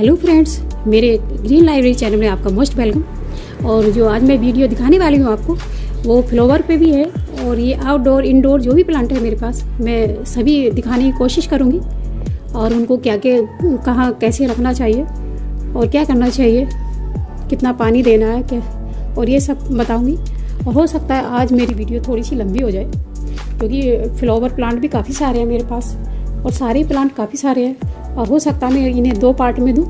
Hello friends मेरे green library channel में आपका मोस्ट वेलकम और जो आज मैं वीडियो दिखाने वाली हूँ आपको, वो फ्लावर पे भी है और ये आउटडोर इंडोर जो भी प्लांट है मेरे पास, मैं सभी दिखाने की कोशिश करूँगी और उनको क्या क्या कहाँ, कैसे रखना चाहिए और क्या करना चाहिए, कितना पानी देना है, क्या, और ये सब बताऊँगी। और हो सकता है आज मेरी वीडियो थोड़ी सी लंबी हो जाए, क्योंकि फ्लावर प्लांट भी काफ़ी सारे हैं मेरे पास और सारे प्लांट काफ़ी सारे हैं। और हो सकता है मैं इन्हें दो पार्ट में दूँ।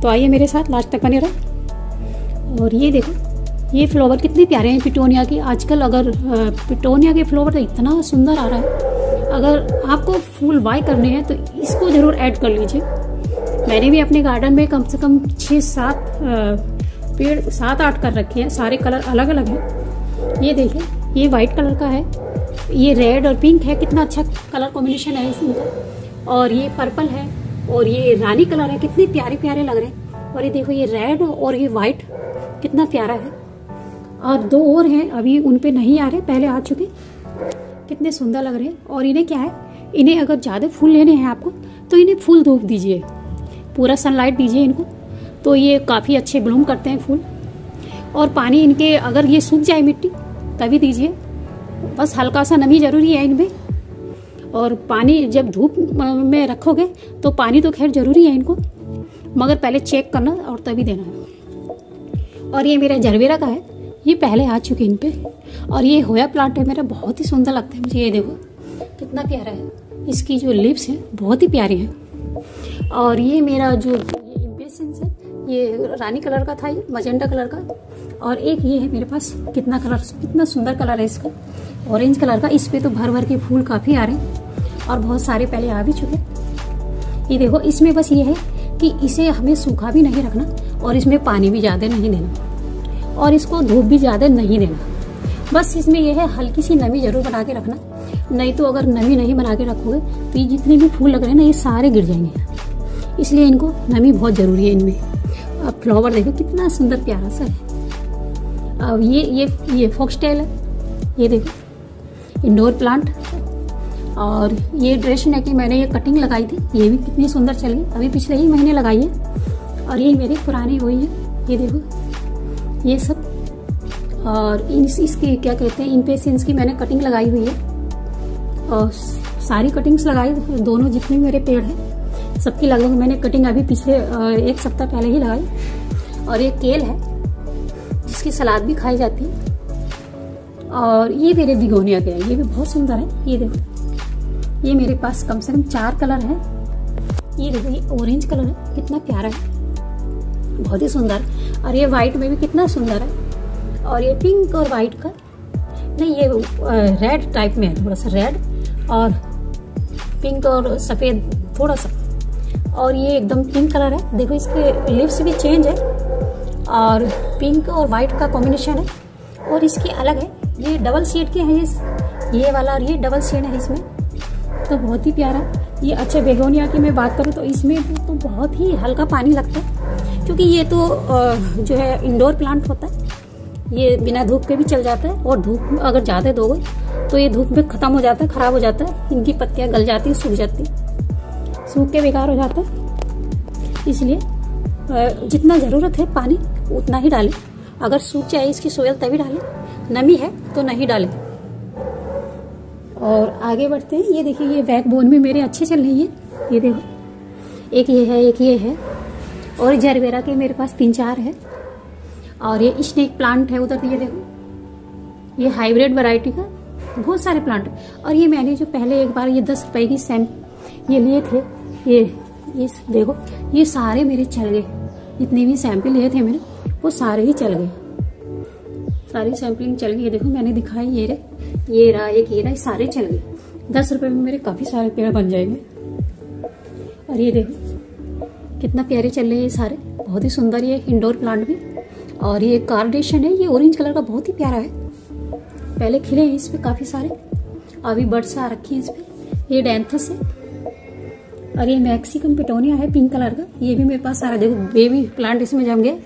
तो आइए मेरे साथ लास्ट तक बने रहो। और ये देखो, ये फ्लावर कितने प्यारे हैं पिटोनिया की। आजकल अगर पिटोनिया के फ्लावर तो इतना सुंदर आ रहा है। अगर आपको फूल बाय करने हैं तो इसको ज़रूर ऐड कर लीजिए। मैंने भी अपने गार्डन में कम से कम छः सात पेड़, सात आठ कर रखे हैं। सारे कलर अलग अलग हैं। ये देखिए, ये वाइट कलर का है। ये रेड और पिंक है। कितना अच्छा कलर कॉम्बिनेशन है इसका और ये पर्पल है, और ये रानी कलर है, कितने प्यारे प्यारे लग रहे हैं। और ये देखो, ये रेड और ये वाइट, कितना प्यारा है। और दो और हैं, अभी उन पे नहीं आ रहे, पहले आ चुके। कितने सुंदर लग रहे हैं। और इन्हें क्या है, इन्हें अगर ज़्यादा फूल लेने हैं आपको तो इन्हें फूल धूप दीजिए। पूरा सनलाइट दीजिए इनको। तो ये काफ़ी अच्छे ब्लूम करते हैं फूल। और पानी इनके, अगर ये सूख जाए मिट्टी, तभी दीजिए। बस हल्का सा नमी ज़रूरी है इनमें। और पानी जब धूप में रखोगे तो पानी तो खैर ज़रूरी है इनको। मगर पहले चेक करना और तभी देना है। और ये मेरा जरवेरा का है, ये पहले आ चुके इन पे। और ये होया प्लांट है, मेरा बहुत ही सुंदर लगता है मुझे, ये देखो, कितना प्यारा है। इसकी जो लिप्स हैं, बहुत ही प्यारी हैं। और ये मेरा जो इम्पेशंस है, ये रानी कलर का था, ये मजेंडा कलर का। और एक ये है मेरे पास, कितना कलर, कितना सुंदर कलर है इसका। ऑरेंज कलर का, इस पे तो भर भर के फूल काफ़ी आ रहे हैं और बहुत सारे पहले आ भी चुके ये देखो, इसमें बस ये है कि इसे हमें सूखा भी नहीं रखना और इसमें पानी भी ज़्यादा नहीं देना और इसको धूप भी ज़्यादा नहीं देना। बस इसमें यह है, हल्की सी नमी ज़रूर बना के रखना। नहीं तो अगर नमी नहीं बना के रखोगे तो ये जितने भी फूल लग रहे हैं ना, ये सारे गिर जाएँगे। इसलिए इनको नमी बहुत ज़रूरी है इनमें। अब फ्लावर देखो, कितना सुंदर प्यारा सा है। अब ये ये ये फॉक्सटेल है। ये देखो। Indoor plant. और ये ड्रेस ने कि मैंने ये कटिंग लगाई थी। ये भी कितनी सुंदर चल। गई अभी पिछले ही महीने लगाई है। और ये मेरी पुरानी हुई है। ये देखो। ये सब। और इन इसकी क्या कहते हैं, इन पेशेंस की मैंने कटिंग लगाई हुई है। और सारी कटिंग्स लगाई दोनों जितने मेरे पेड़ हैं, सबकी लगभग मैंने कटिंग अभी पिछले एक सप्ताह पहले ही लगाई। और ये केल है, जिसकी सलाद भी खाई जाती है। और ये मेरे बिगोनिया के हैं। ये भी बहुत सुंदर है। ये देखो। ये मेरे पास कम से कम चार कलर है। ये देखो, ये ऑरेंज कलर है। कितना प्यारा है। बहुत ही सुंदर। और ये व्हाइट में भी कितना सुंदर है। और ये पिंक और व्हाइट का नहीं, ये रेड टाइप में है। थोड़ा सा रेड और पिंक और सफ़ेद थोड़ा सा और ये एकदम पिंक कलर है। देखो, इसके लिप्स भी चेंज है। और पिंक और वाइट का कॉम्बिनेशन है। और इसकी अलग है। ये डबल शेड के हैं ये ये वाला और ये डबल शेड है इसमें। तो बहुत ही प्यारा। ये अच्छा बेगोनिया की मैं बात करूँ तो इसमें तो बहुत ही हल्का पानी लगता है। क्योंकि ये तो जो है इंडोर प्लांट होता है। ये बिना धूप के भी चल जाता है और धूप अगर ज़्यादा दोगे तो ये धूप में ख़त्म हो जाता है, ख़राब हो जाता है। इनकी पत्तियाँ गल जाती है, सूख जाती सूख के बेकार हो जाता है। इसलिए जितना ज़रूरत है पानी, उतना ही डालें। अगर सूख जाए इसकी सोयल तभी डालें। नमी है तो नहीं डालें। और आगे बढ़ते हैं। ये देखिए, ये बैक बोन भी मेरे अच्छे चल रही है। ये देखो, एक ये है, एक ये है। और जरवेरा के मेरे पास तीन चार है। और ये स्नेक प्लांट है उधर ये देखो। ये हाइब्रिड वैरायटी का बहुत सारे प्लांट और ये मैंने जो पहले एक बार ये दस रुपए की सैम ये लिए थे, ये ये देखो, ये सारे मेरे चल गए। जितने भी सैंपल लिए थे मैंने, वो सारे ही चल गए। सारी सैम्पलिंग चल गई। देखो, मैंने दिखाई ये रे, ये रहा, एक ये रहा सारे चल गए। दस रुपए में मेरे काफ़ी सारे पेड़ बन जाएँगे। और ये देखो, कितना प्यारे चल रहे हैं ये सारे। बहुत ही सुंदर ये इंडोर प्लांट भी। और ये कार्डेशन है, ये ऑरेंज कलर का बहुत ही प्यारा है। पहले खिले हैं इस पर काफ़ी सारे। अभी बर्ड्स आ रखी हैं इस पर ये डेंथस है। और ये मैक्सिकम पिटोनिया है पिंक कलर का। ये भी मेरे पास सारा देखो बेबी प्लांट इसमें जम गए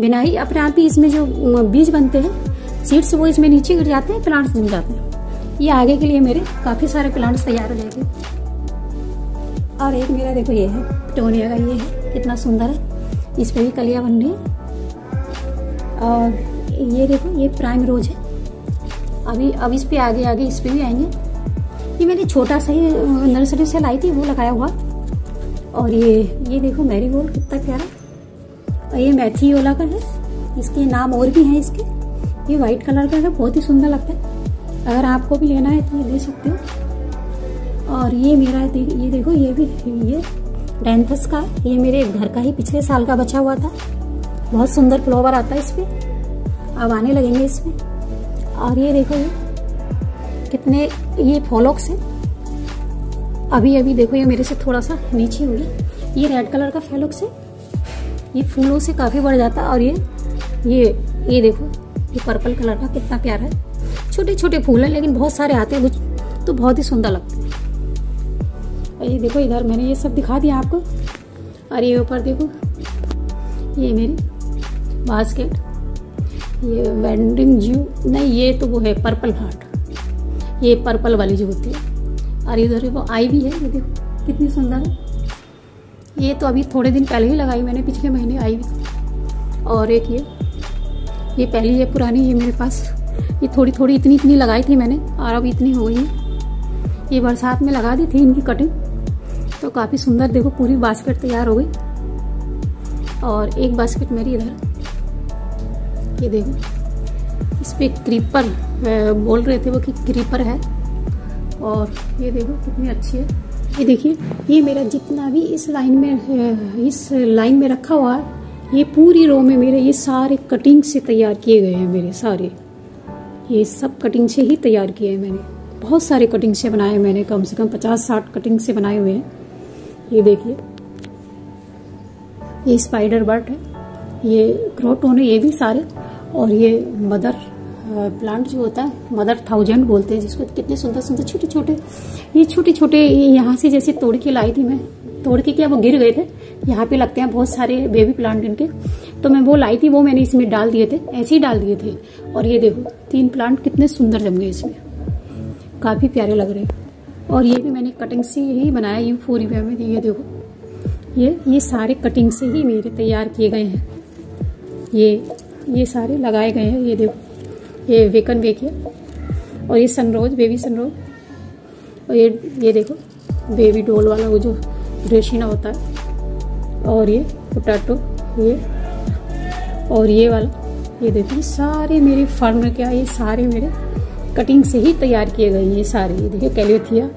बिना ही अपने आप ही इसमें जो बीज बनते हैं सीड्स वो इसमें नीचे गिर जाते हैं प्लांट्स जम जाते हैं। ये आगे के लिए मेरे काफ़ी सारे प्लांट्स तैयार हो जाएँगे। और एक मेरा देखो ये है, टोनिया का ये है, कितना सुंदर है। इस पर भी कलिया बन रही है। और ये देखो, ये प्राइम रोज है। अभी, अब इस पर आगे आगे इस पर भी आएँगे। ये मैंने छोटा सा ही नर्सरी से लाई थी, वो लगाया हुआ। और ये ये देखो मैरी गोल्ड कितना प्यारा। और ये मैथी ओला का है। इसके नाम और भी हैं इसके। ये वाइट कलर का है, बहुत ही सुंदर लगता है। अगर आपको भी लेना है तो ये ले सकते हो। और ये मेरा ये देखो, ये भी ये डेंथस का ये मेरे घर का ही पिछले साल का बचा हुआ था। बहुत सुंदर फ्लावर आता है इस पर अब आने लगेंगे इसमें। और ये देखो, ये कितने, ये फॉलोक्स है। अभी अभी देखो, ये मेरे से थोड़ा सा नीचे हुई ये रेड कलर का फेलोक्स है। ये फूलों से काफ़ी बढ़ जाता है और ये ये ये देखो, ये पर्पल कलर का कितना प्यारा है। छोटे छोटे फूल हैं, लेकिन बहुत सारे आते हैं, कुछ तो बहुत ही सुंदर लगते हैं। और ये देखो, इधर मैंने ये सब दिखा दिया आपको। और ये ऊपर देखो, ये मेरी बास्केट ये वेंडिंग जू नहीं, ये तो वो है पर्पल हार्ट ये पर्पल वाली जो होती है। और इधर वो आई भी है, ये देखो, कितनी सुंदर है। ये तो अभी थोड़े दिन पहले ही लगाई मैंने, पिछले महीने आई भी। और एक ये ये पहली है पुरानी, ये मेरे पास। ये थोड़ी थोड़ी इतनी इतनी लगाई थी मैंने, और अब इतनी हो गई है। ये बरसात में लगा दी थी इनकी कटिंग तो काफ़ी सुंदर, देखो पूरी बास्केट तैयार हो गई। और एक बास्केट मेरी इधर, ये देखो, इस पर क्रीपर बोल रहे थे वो कि क्रीपर है। और ये देखो कितनी अच्छी है। ये देखिए, ये मेरा जितना भी इस लाइन में, इस लाइन में रखा हुआ है ये पूरी रो में मेरे ये सारे कटिंग से तैयार किए गए हैं मेरे सारे। ये सब कटिंग से ही तैयार किए हैं मैंने। बहुत सारे कटिंग से बनाए मैंने, कम से कम पचास साठ कटिंग से बनाए हुए हैं। ये देखिए, ये स्पाइडर बर्ड है, ये क्रोटोन है ये भी सारे, और ये मदर प्लांट जो होता है, मदर थाउज़ेंड बोलते हैं, जिसको कितने सुंदर सुंदर, छोटे छोटे, ये छोटे छोटे यहाँ से जैसे तोड़ के लाई थी मैं, तोड़ के क्या वो गिर गए थे, यहाँ पे लगते हैं बहुत सारे बेबी प्लांट इनके तो मैं वो लाई थी, वो मैंने इसमें डाल दिए थे, ऐसे ही डाल दिए थे, और ये देखो, तीन प्लांट कितने सुंदर जम गए इसमें, काफ़ी प्यारे लग रहे हैं। और ये भी मैंने कटिंग से ही बनाया, यू फोर रुपये में, ये देखो, ये ये सारे कटिंग से ही मेरे तैयार किए गए हैं, ये ये सारे लगाए गए हैं, ये देखो। ये वेकन वेकिया और ये सनरोज, बेबी सनरोज। और ये ये देखो, बेबी डोल वाला वो जो रेशिना होता है। और ये पोटैटो, ये। और ये वाला, ये देखो, सारे मेरे फर्म क्या, ये सारे मेरे कटिंग से ही तैयार किए गए ये सारे। ये देखिए कैलियोथिया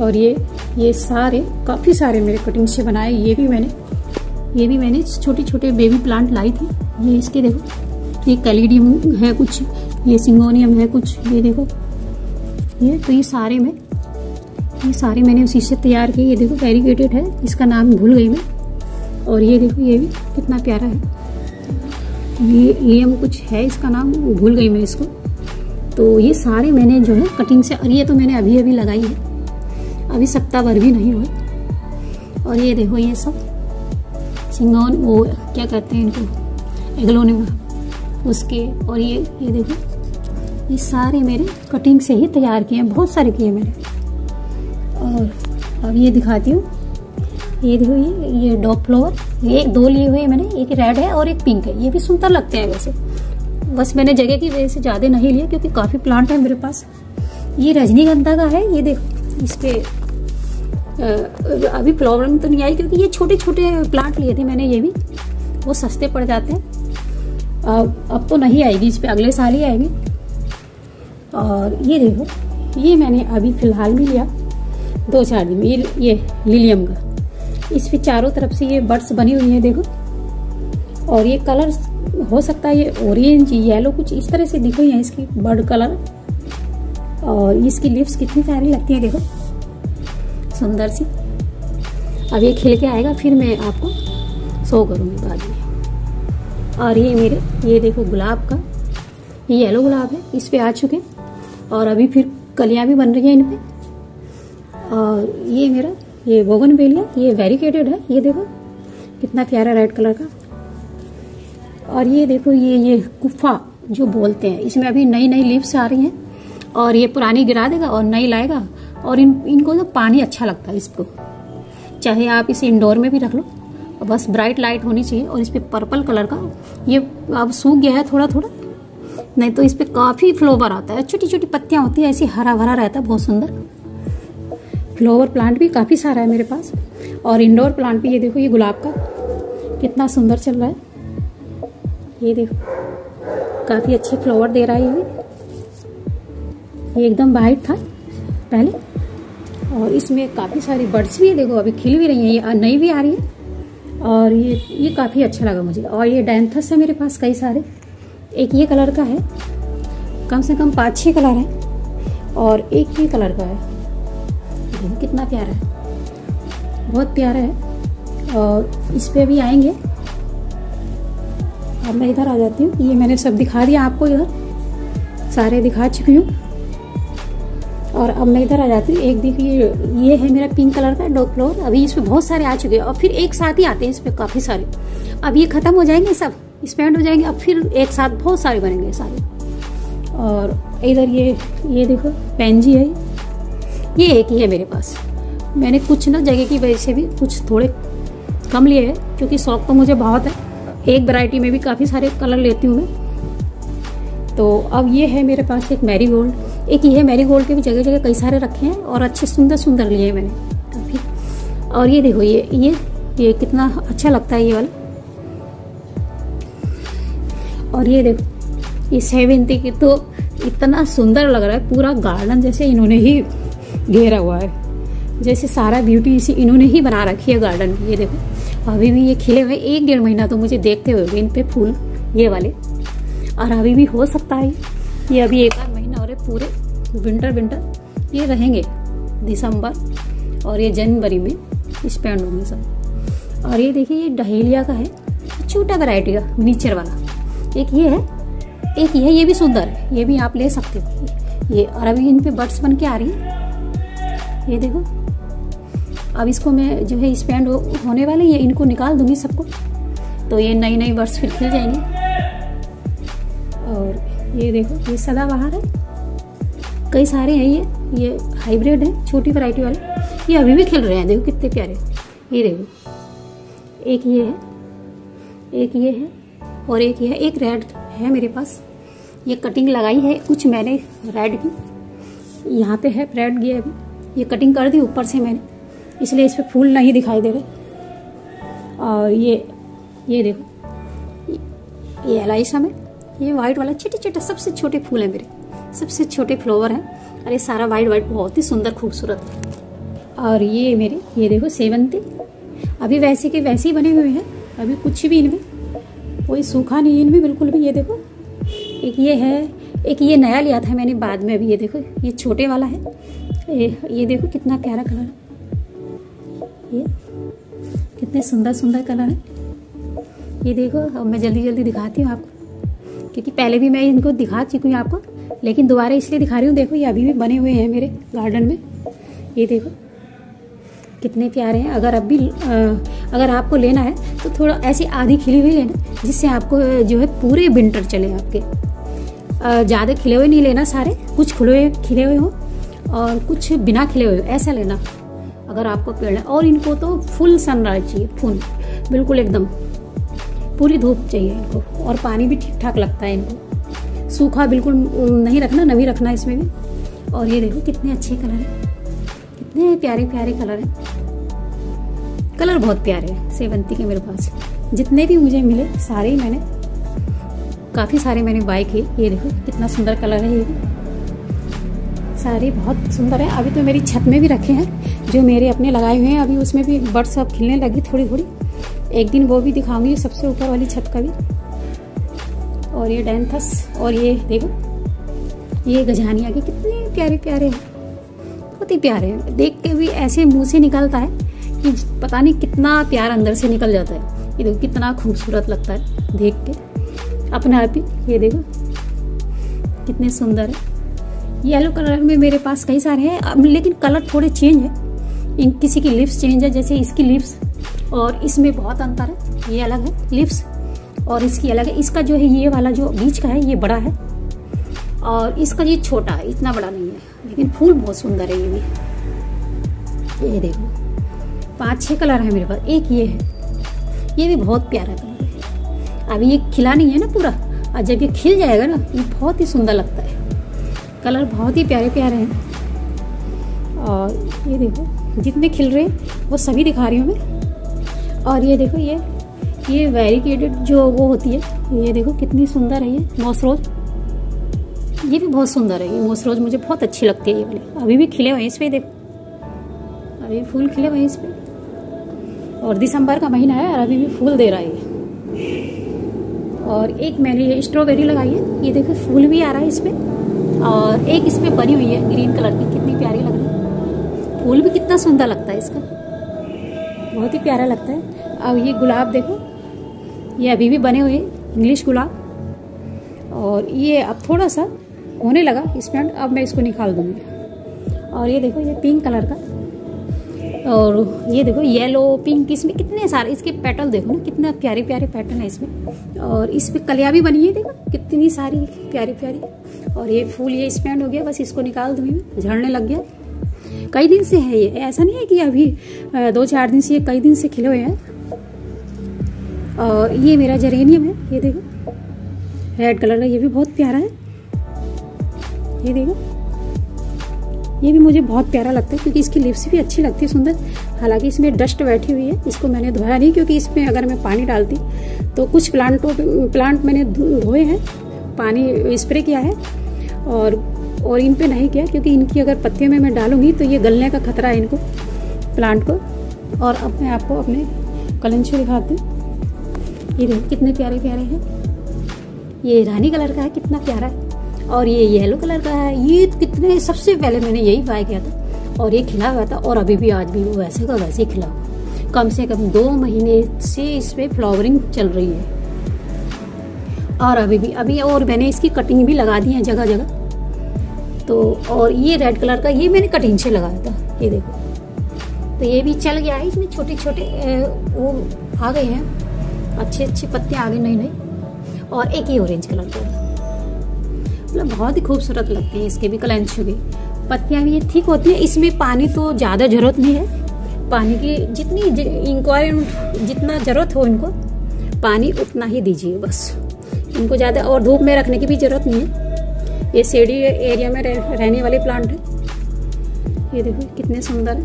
और ये ये सारे, काफ़ी सारे मेरे कटिंग से बनाए, ये भी मैंने, ये भी मैंने छोटे छोटे बेबी प्लांट लाई थी। ये इसके देखो ये कैलिडियम है कुछ, ये सिंगोनियम है कुछ, ये देखो। ये तो ये सारे में, ये सारे मैंने उसी से तैयार किए, ये देखो वेरीगेटेड है, इसका नाम भूल गई मैं। और ये देखो, ये भी कितना प्यारा है। ये लियम कुछ है, इसका नाम भूल गई मैं इसको। तो ये सारे मैंने जो है कटिंग से, और ये तो मैंने अभी अभी लगाई है। अभी सप्ताह भर भी नहीं हुए। और ये देखो, ये सब। सिंगोन वो क्या कहते हैं इनको? एग्लोनिमा उसके, और ये ये देखो। ये सारे मेरे कटिंग से ही तैयार किए हैं, बहुत सारे किए मैंने। और अब ये दिखाती हूँ। ये देखो, ये ये डॉप फ्लावर ये दो लिए हुए मैंने, एक रेड है और एक पिंक है। ये भी सुंदर लगते हैं वैसे। बस मैंने जगह की वजह से ज़्यादा नहीं लिए, क्योंकि काफ़ी प्लांट है मेरे पास। ये रजनीगंधा का है, ये देखो, इस पे अभी प्रॉब्लम तो नहीं आई, क्योंकि ये छोटे छोटे प्लांट लिए थे मैंने, ये भी। वो सस्ते पड़ जाते हैं। अब तो नहीं आएगी, इस पर अगले साल ही आएगी। और ये देखो, ये मैंने अभी फ़िलहाल में लिया, दो चार दिन ये ये लिलियम का। इस पर चारों तरफ़ से ये बर्ड्स बनी हुई है, देखो। और ये कलर हो सकता है ये ऑरेंज येलो कुछ इस तरह से दिख रही है इसकी बर्ड कलर। और इसकी लिप्स कितनी प्यारी लगती है, देखो। सुंदर सी। अब ये खिल के आएगा, फिर मैं आपको शो करूँगी बाद में। और ये मेरे, ये देखो गुलाब का, ये येलो गुलाब है, इस पे आ चुके और अभी फिर कलियाँ भी बन रही हैं इन पे। और ये मेरा, ये वोगन बेलिया ये वेरिकेटेड है, ये देखो, कितना प्यारा रेड कलर का। और ये देखो, ये ये गुफा जो बोलते हैं, इसमें अभी नई नई लीव्स आ रही हैं, और ये पुरानी गिरा देगा और नई लाएगा। और इन, इनको ना पानी अच्छा लगता है इसको। चाहे आप इसे इंडोर में भी रख लो। बस ब्राइट लाइट होनी चाहिए और इस पर पर्पल कलर का, ये अब सूख गया है थोड़ा थोड़ा नहीं तो इस पर काफ़ी फ्लोवर आता है छोटी छोटी पत्तियाँ होती है, ऐसी हरा भरा रहता है, बहुत सुंदर। फ्लोवर प्लांट भी काफ़ी सारा है मेरे पास। और इंडोर प्लांट भी, ये देखो, ये गुलाब का, कितना सुंदर चल रहा है। ये देखो, काफ़ी अच्छे फ्लोवर दे रहा है ये। ये एकदम वाइट था पहले। और इसमें काफ़ी सारी बर्ड्स भी है, देखो, अभी खिल भी रही हैं, ये नई भी आ रही है। और ये ये काफ़ी अच्छा लगा मुझे। और ये डैंथस है मेरे पास कई सारे। एक ये कलर का है। कम से कम पाँच छः कलर है। और एक ये कलर का है। कितना प्यारा है। बहुत प्यारा है। और इस पर भी आएँगे। अब मैं इधर आ जाती हूँ। ये मैंने सब दिखा दिया आपको इधर। सारे दिखा चुकी हूँ। और अब मैं इधर आ जाती हूँ। एक देखिए ये है मेरा पिंक कलर का डॉग फ्लोर अभी इस पर बहुत सारे आ चुके हैं और फिर एक साथ ही आते हैं इस पर काफ़ी सारे। अब ये ख़त्म हो जाएँगे सब? स्पेंड हो जाएँगे। अब फिर एक साथ बहुत सारे बनेंगे सारे। और इधर ये ये देखो पेंजी है ये। एक ही है मेरे पास। मैंने कुछ ना जगह की वजह से भी कुछ थोड़े कम लिए हैं, क्योंकि शौक तो मुझे बहुत है। एक वैरायटी में भी काफ़ी सारे कलर लेती हूँ मैं। तो अब ये है मेरे पास एक मैरी गोल्ड एक ये मैरी गोल्ड के भी जगह जगह कई सारे रखे हैं और अच्छे सुंदर सुंदर लिए हैं मैंने, काफ़ी। और ये देखो, ये ये ये कितना अच्छा लगता है ये वाला। और ये देखो, ये सेवेंटी की तो इतना सुंदर लग रहा है, पूरा गार्डन जैसे इन्होंने ही घेरा हुआ है। जैसे सारा ब्यूटी इसी इन्होंने ही बना रखी है गार्डन, ये देखो। अभी भी ये खिले हुए एक डेढ़ महीना तो मुझे देखते हुए इन पे फूल, ये वाले। और अभी भी हो सकता है ये अभी एक और पूरे विंटर विंटर ये रहेंगे दिसंबर और ये जनवरी में स्पेंड होंगे सब और ये देखिए ये डहेलिया का है छोटा वैरायटी का नीचर वाला। एक ये है एक ये है ये भी सुंदर है ये भी आप ले सकते हो। ये और अभी इन पे बर्ड्स बन के आ रही है। ये देखो अब इसको मैं जो है स्पेंड हो, होने वाले ये इनको निकाल दूँगी सबको। तो ये नई नई बर्ड्स फिर खिल जाएँगे। और ये देखो ये सदा बाहर है। कई सारे हैं ये ये हाइब्रिड है, छोटी वैरायटी वाले। ये अभी भी खिल रहे हैं, देखो कितने प्यारे। ये देखो। एक ये है, एक ये है, और एक ये है, एक रेड है मेरे पास। ये कटिंग लगाई है कुछ मैंने रेड की। यहाँ पे है रेड ये अभी। ये कटिंग कर दी ऊपर से मैंने। इसलिए इस पर फूल नहीं दिखाई दे रहे। और ये ये देखो। ये एलाइसा में। ये वाइट वाला छोटे छोटे सबसे छोटे फूल है मेरे। सबसे छोटे फ्लोवर हैं और ये सारा वाइट वाइट बहुत ही सुंदर खूबसूरत है। और ये मेरे, ये देखो सेवंती। अभी वैसे के वैसे ही बने हुए हैं, अभी कुछ भी इनमें कोई सूखा नहीं इनमें बिल्कुल भी। ये देखो, एक ये है, एक ये नया लिया था मैंने बाद में अभी, ये देखो, ये छोटे वाला है। ये ये देखो कितना प्यारा कलर है। ये कितने सुंदर सुंदर कलर है। ये देखो, अब मैं जल्दी जल्दी दिखाती हूँ आपको, क्योंकि पहले भी मैं इनको दिखा चुकी हूँ आपको। लेकिन दोबारा इसलिए दिखा रही हूँ, देखो ये अभी भी बने हुए हैं मेरे गार्डन में। ये देखो, कितने प्यारे हैं। अगर अब भी अगर आपको लेना है तो थोड़ा ऐसी आधी खिली हुई लेना, जिससे आपको जो है पूरे विंटर चले आपके। ज़्यादा खिले हुए नहीं लेना सारे, कुछ खुले हुए खिले हुए हो और कुछ बिना खिले हुए, ऐसा लेना। अगर आपको पेड़ है, और इनको तो फुल सनराइज चाहिए, फुल, बिल्कुल एकदम। पूरी धूप चाहिए इनको, और पानी भी ठीक ठाक लगता है इनको। सूखा बिल्कुल नहीं रखना, नमी रखना इसमें भी। और ये देखो कितने अच्छे कलर है। कितने प्यारे प्यारे कलर है। कलर बहुत प्यारे हैं, सेवंती के मेरे पास। जितने भी मुझे मिले, सारे ही मैंने, काफ़ी सारे मैंने बाय किए। ये देखो कितना सुंदर कलर है ये सारे बहुत सुंदर है। अभी तो मेरी छत में भी रखे हैं, जो मेरे अपने लगाए हुए हैं। अभी उसमें भी बर्ड्स अब खिलने लगी थोड़ी थोड़ी एक दिन वो भी दिखाऊँगी सबसे ऊपर वाली छत का भी। और ये डेंथस, और ये देखो, ये गजानिया के कितने प्यारे प्यारे हैं, बहुत ही प्यारे हैं। देख के भी ऐसे मुँह से निकलता है कि पता नहीं कितना प्यार अंदर से निकल जाता है। ये देखो, कितना खूबसूरत लगता है देख के। अपने आप ही, ये देखो, कितने सुंदर है। येलो कलर में मेरे पास कई सारे हैं, अब लेकिन कलर थोड़े चेंज है। इन किसी की लिप्स चेंज है, जैसे इसकी लिप्स और इसमें बहुत अंतर है, ये अलग है। लिप्स और इसकी अलग है। इसका जो है ये वाला जो बीच का है, ये बड़ा है। और इसका ये छोटा है, इतना बड़ा नहीं है। लेकिन फूल बहुत सुंदर है ये। भी ये देखो। पाँच, छह कलर है मेरे पास। एक ये है। ये भी बहुत प्यारा कलर है। अभी ये खिला नहीं है ना पूरा। और जब ये खिल जाएगा ना, ये बहुत ही सुंदर लगता है। कलर बहुत ही प्यारे प्यारे हैं। और ये देखो, जितने खिल रहे हैं, वो सभी दिखा रही हूँ मैं। और ये देखो, ये ये वेरिकेटेड जो वो होती है, ये देखो कितनी सुंदर है ये मोसरोज ये भी बहुत सुंदर है, ये मोसरोज मुझे बहुत अच्छी लगती है ये वाली। अभी भी खिले हुए इस पर देखो। अभी फूल खिले हुए इस पर और दिसंबर का महीना है और अभी भी फूल दे रहा है ये। और एक मैंने ये स्ट्रॉबेरी लगाई है, ये देखो फूल भी आ रहा है इस पर और एक इस पर बनी हुई है ग्रीन कलर की, कितनी प्यारी लग रही है। फूल भी कितना सुंदर लगता है इसका। बहुत ही प्यारा लगता है। अब ये गुलाब देखो ये अभी भी बने हुए इंग्लिश गुलाब। और ये अब थोड़ा सा होने लगा इसमें अब मैं इसको निकाल दूँगी। और ये देखो, ये पिंक कलर का। और ये देखो येलो पिंक इसमें कितने सारे, इसके पेटल देखो ना, कितने प्यारे प्यारे पैटर्न है इसमें। और इस पर कलिया भी बनी है, देखो, कितनी सारी, प्यारी प्यारी। और ये फूल ये स्पेंड हो गया, बस इसको निकाल दूँगी झड़ने लग गया। कई दिन से है ये, ऐसा नहीं है कि अभी दो चार दिन से ये कई दिन से खिले हुए हैं। और ये मेरा जरेनियम है, ये देखो। रेड कलर का ये भी बहुत प्यारा है। ये देखो। ये भी मुझे बहुत प्यारा लगता है, क्योंकि इसकी लिप्स भी अच्छी लगती है, सुंदर। हालाँकि इसमें डस्ट बैठी हुई है, इसको मैंने धोया नहीं, क्योंकि इसमें अगर मैं पानी डालती तो कुछ प्लांटों प्लांट मैंने धोए हैं। पानी स्प्रे किया है, और और इन पे नहीं किया, क्योंकि इनकी अगर पत्तियों में मैं डालूँगी तो ये गलने का खतरा है इनको प्लांट को। और अब मैं आपको अपने कलंचो दिखाती हूँ। ये देखो, कितने प्यारे प्यारे हैं। ये रानी कलर का है, कितना प्यारा है। और ये येलो कलर का है। ये कितने, सबसे पहले मैंने यही बाय किया था और ये खिला हुआ था और अभी भी, आज भी वो वैसे का वैसे ही खिला हुआ कम से कम दो महीने से इस पर फ्लावरिंग चल रही है। और अभी भी, अभी और मैंने इसकी कटिंग भी लगा दी है जगह जगह। तो और ये रेड कलर का, ये मैंने कटिंग से लगाया था। ये देखो। तो ये भी चल गया है, इसमें छोटे छोटे वो आ गए हैं। अच्छे अच्छे आ गए नई नई और एक ही ऑरेंज कलर का मतलब बहुत ही खूबसूरत लगती है इसके भी कलेंचू भी पत्तियाँ भी ये ठीक होती हैं इसमें पानी तो ज़्यादा ज़रूरत नहीं है। पानी की जितनी इंक्वायरी जितना ज़रूरत हो इनको पानी उतना ही दीजिए बस। इनको ज़्यादा और धूप में रखने की भी ज़रूरत नहीं है। ये सेडी एरिया में रह, रहने वाले प्लांट है। ये देखो कितने सुंदर है।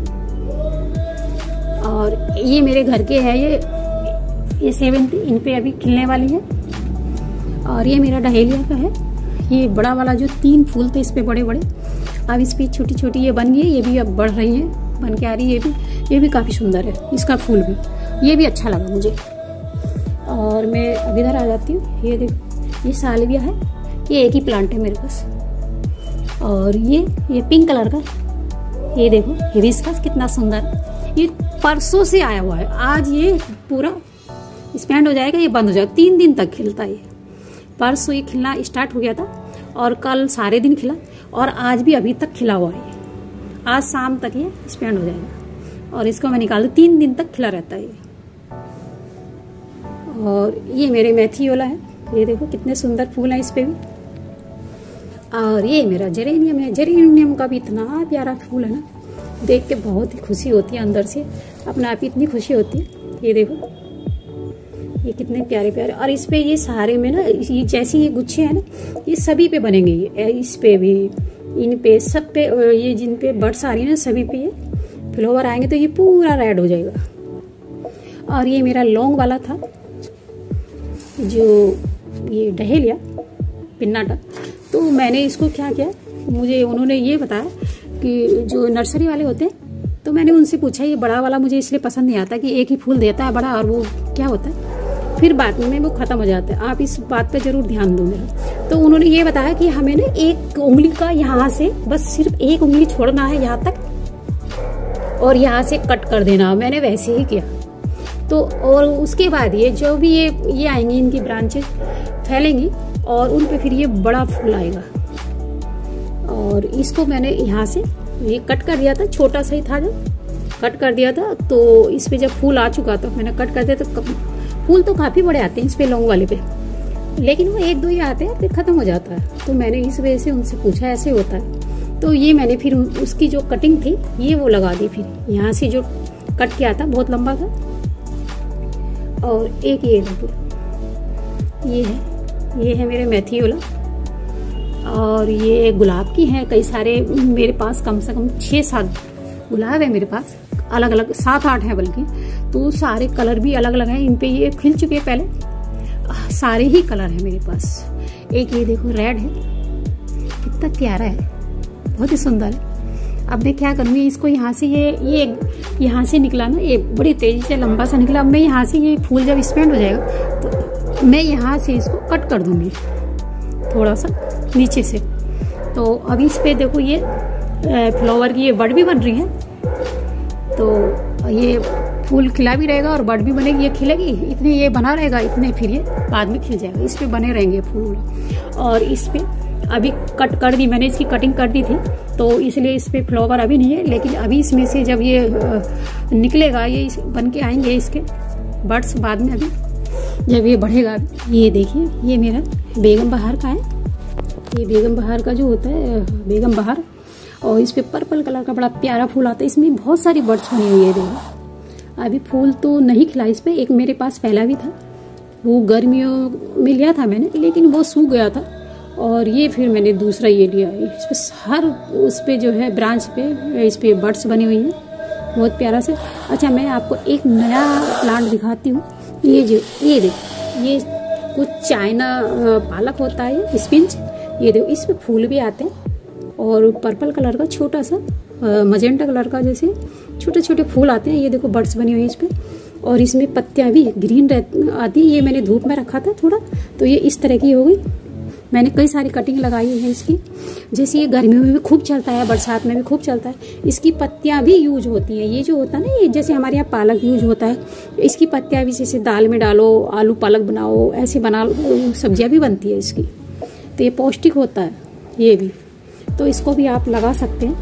और ये मेरे घर के हैं ये ये सेवेंथ इन पे अभी खिलने वाली है। और ये मेरा डहेलिया का है। ये बड़ा वाला जो तीन फूल थे, इस पे बड़े बड़े अब इस पर छोटी छोटी ये बन गई ये भी अब बढ़ रही है। बन के आ रही है ये भी। ये भी काफ़ी सुंदर है, इसका फूल भी। ये भी अच्छा लगा मुझे। और मैं अब इधर आ जाती हूँ। ये देखो, ये सालविया है। ये एक ही प्लांट है मेरे पास। और ये ये पिंक कलर का। ये देखो, हिबिस्कस कितना सुंदर। ये परसों से आया हुआ है। आज ये पूरा स्पेंड हो जाएगा, ये बंद हो जाएगा। तीन दिन तक खिलता है परसों ये खिलना स्टार्ट हो गया था और कल सारे दिन खिला और आज भी अभी तक खिला हुआ है आज शाम तक ये स्पेंड हो जाएगा। और इसको मैं निकाल दू तीन दिन तक खिला रहता है और ये मेरे मेथी वाला है। ये देखो कितने सुंदर फूल हैं इस पे भी। और ये मेरा जेरेनियम है। जेरेनियम का भी इतना प्यारा फूल है ना। देख के बहुत ही खुशी होती है अंदर से। अपने आप ही इतनी खुशी होती है। ये देखो। ये कितने प्यारे प्यारे। और इस पे ये सारे में ना, ये जैसी ये गुच्छे हैं ना, ये सभी पे बनेंगे ये। इस पे भी, इन पे, सब पे ये जिन पे बर्ड्स आ रही है ना, सभी पे ये फ्लोवर आएँगे तो ये पूरा रेड हो जाएगा। और ये मेरा लॉन्ग वाला था, जो ये डहेलिया, पिन्नाटा। तो मैंने इसको क्या किया, मुझे उन्होंने ये बताया कि जो नर्सरी वाले होते हैं तो मैंने उनसे पूछा, ये बड़ा वाला मुझे इसलिए पसंद नहीं आता कि एक ही फूल देता है बड़ा और वो क्या होता है? फिर बाद में वो ख़त्म हो जाता है। आप इस बात पे ज़रूर ध्यान दो मेरा। तो उन्होंने ये बताया कि हमें ना एक उंगली का यहाँ से बस सिर्फ़ एक उंगली छोड़ना है यहाँ तक और यहाँ से कट कर देना। मैंने वैसे ही किया। तो और उसके बाद ये जो भी ये ये आएँगी इनकी ब्रांचेज फैलेंगी और उन पे फिर ये बड़ा फूल आएगा। और इसको मैंने यहाँ से ये कट कर दिया था, छोटा सा ही था जो कट कर दिया था तो इस पे जब फूल आ चुका था, मैंने कट कर दिया तो फूल तो काफ़ी बड़े आते हैं इस पे लॉन्ग वाले पे। लेकिन वो एक दो ही आते हैं, फिर ख़त्म हो जाता है। तो मैंने इस वजह से उनसे पूछा, ऐसे होता है। तो ये मैंने फिर उसकी जो कटिंग थी, ये वो लगा दी फिर। यहाँ से जो कट किया था, बहुत लंबा था। और एक ये ये है ये है मेरे मेथी वाला। और ये गुलाब की हैं, कई सारे, मेरे पास कम से कम छः सात गुलाब है मेरे पास। अलग अलग सात आठ हैं बल्कि तो सारे कलर भी अलग अलग हैं। इन पे ये खिल चुके हैं पहले। सारे ही कलर हैं मेरे पास। एक ये देखो, रेड है। कितना प्यारा है। बहुत ही सुंदर है। अब मैं क्या करूँगी इसको यहाँ से ये ये, यहाँ से निकला ना, ये बड़ी तेज़ी से लंबा सा निकला। अब मैं यहाँ से ये फूल जब स्पेंड हो जाएगा तो मैं यहाँ से इसको कट कर दूँगी। थोड़ा सा नीचे से। तो अभी इस पर देखो ये फ्लावर की ये बड भी बन रही है। तो ये फूल खिला भी रहेगा और बर्ड भी बनेगी, ये खिलेगी। इतने ये बना रहेगा, इतने फिर ये बाद में खिल जाएगा। इस पर बने रहेंगे फूल। और इस पर अभी कट कर दी, मैंने इसकी कटिंग कर दी थी तो इसलिए इस पर फ्लावर अभी नहीं है, लेकिन अभी इसमें से जब ये निकलेगा, ये बन के आएँगे इसके बर्ड्स बाद में अभी। जब ये बढ़ेगा, ये देखिए, ये मेरा बेगम बहार का है। ये बेगम बहार का जो होता है, बेगम बहार और इस पर पर्पल कलर का बड़ा प्यारा फूल आता है। इसमें बहुत सारी बर्ड्स बनी हुई है, देखो। अभी फूल तो नहीं खिला इस पर एक मेरे पास पहला भी था। वो गर्मियों में लिया था मैंने, लेकिन वो सूख गया था। और ये फिर मैंने दूसरा ये लिया। इस पर हर उस पर जो है, ब्रांच पे, इस पर बर्ड्स बनी हुई हैं। बहुत प्यारा से। अच्छा मैं आपको एक नया प्लांट दिखाती हूँ। ये जो, ये देखो, ये कुछ चाइना पालक होता है, स्पिंच। ये देखो, इस पर फूल भी आते हैं। और पर्पल कलर का छोटा सा मजेंटा कलर का जैसे छोटे छोटे फूल आते हैं। ये देखो बर्ड्स बनी हुई है इस पर और इसमें पत्तियाँ भी ग्रीन आती ये मैंने धूप में रखा था थोड़ा तो ये इस तरह की हो गई। मैंने कई सारी कटिंग लगाई है इसकी। जैसे ये गर्मियों में भी खूब चलता है, बरसात में भी खूब चलता है। इसकी पत्तियाँ भी यूज़ होती हैं। ये जो होता है ना, ये जैसे हमारे यहाँ पालक यूज़ होता है, इसकी पत्तियाँ भी जैसे दाल में डालो, आलू पालक बनाओ, ऐसे बना सब्ज़ियाँ भी बनती है इसकी। तो ये पौष्टिक होता है, ये भी। तो इसको भी आप लगा सकते हैं।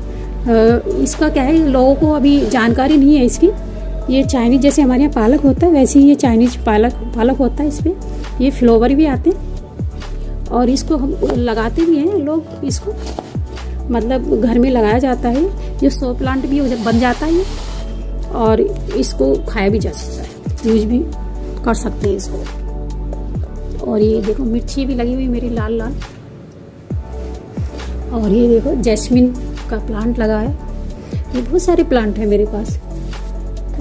इसका क्या है, लोगों को अभी जानकारी नहीं है इसकी। ये चाइनीज़ जैसे हमारे यहाँ पालक होता है, वैसे ही ये चाइनीज़ पालक पालक होता है इसमें। ये फ्लोवर भी आते हैं। और इसको हम लगाते भी हैं लोग, इसको। मतलब घर में लगाया जाता है। जो सो प्लांट भी बन जाता है और इसको खाया भी जा सकता है। यूज़ भी कर सकते हैं इसको। और ये देखो, मिर्ची भी लगी हुई मेरी लाल लाल और ये देखो, जैस्मिन का प्लांट लगा है। ये बहुत सारे प्लांट है मेरे पास।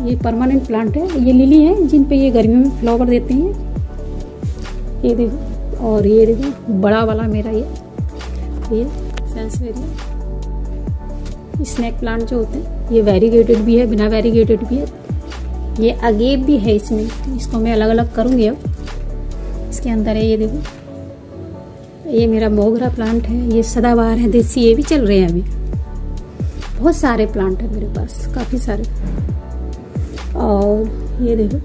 ये परमानेंट प्लांट है। ये लिली है, जिन पे ये गर्मियों में फ्लावर देते हैं। ये देखो, और ये देखो, बड़ा वाला मेरा ये। ये स्नैक प्लांट जो होते हैं, ये वेरीगेटेड भी है, बिना वेरीगेटेड भी है। ये अगेब भी है इसमें। इसको मैं अलग अलग करूँगी अब। इसके अंदर है ये देखो। ये मेरा मोगरा प्लांट है ये सदाबहार है देसी ये भी चल रहे हैं अभी। बहुत सारे प्लांट हैं मेरे पास काफ़ी सारे। और ये देखो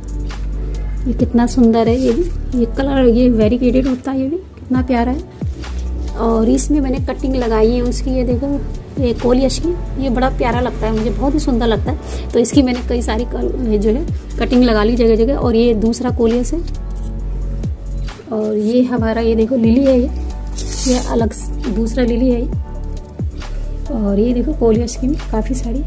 ये कितना सुंदर है ये भी। ये कलर ये वेरीकेटेड होता है ये भी कितना प्यारा है। और इसमें मैंने कटिंग लगाई है उसकी ये देखो ये कोलियश की ये बड़ा प्यारा लगता है मुझे बहुत ही सुंदर लगता है। तो इसकी मैंने कई सारी कल, जो है कटिंग लगा ली जगह जगह और ये दूसरा कोलियस है। और ये हमारा ये देखो लिली है ये। ये अलग दूसरा लिली है और ये देखो पोलियो स्किन काफ़ी सारी।